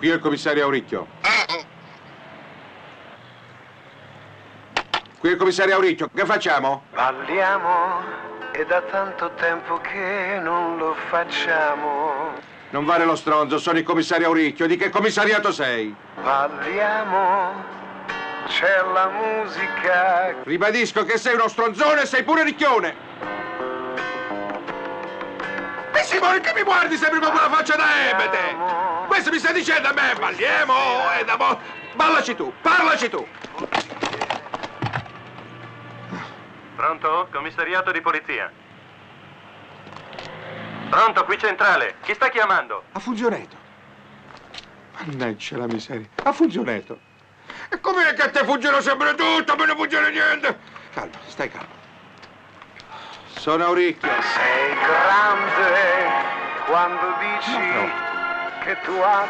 Qui è il commissario Auricchio. Qui è il commissario Auricchio. Che facciamo? Balliamo, è da tanto tempo che non lo facciamo. Non vale lo stronzo, sono il commissario Auricchio. Di che commissariato sei? Balliamo, c'è la musica. Ribadisco che sei uno stronzone e sei pure ricchione. E Simone che mi guardi sempre con quella faccia da ebete! Stai dicendo a me, balliamo e da mo... Ballaci tu, parlaci tu! Pronto? Commissariato di polizia. Pronto, qui centrale. Chi sta chiamando? Ha funzionato. Mannaggia la miseria. Ha funzionato. E com'è che a te funziona sempre tutto, a me non funziona niente? Calma, stai calmo. Sono Auricchio. Sei grande quando dici no. che tu ami.